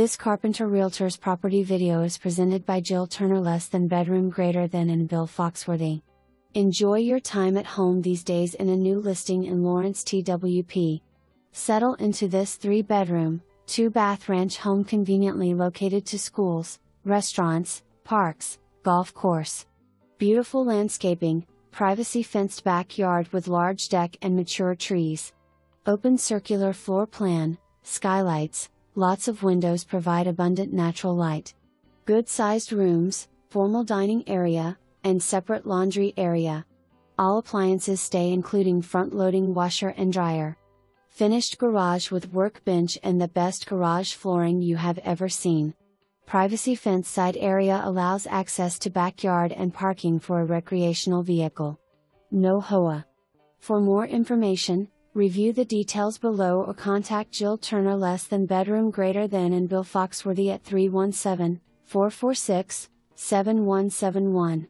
This Carpenter Realtors property video is presented by Jill Turner Less Than Bedroom Greater Than and Bill Foxworthy. Enjoy your time at home these days in a new listing in Lawrence TWP. Settle into this 3 bedroom, 2 bath ranch home conveniently located to schools, restaurants, parks, golf course. Beautiful landscaping, privacy fenced backyard with large deck and mature trees. Open circular floor plan, skylights, lots of windows provide abundant natural light. Good sized rooms, formal dining area, and separate laundry area. All appliances stay including front loading washer and dryer. Finished garage with workbench and the best garage flooring you have ever seen. Privacy fence side area allows access to backyard and parking for a recreational vehicle. No HOA. For more information, Review the details below or contact Jill Turner less than bedroom greater than and Bill Foxworthy at 317 446 7171.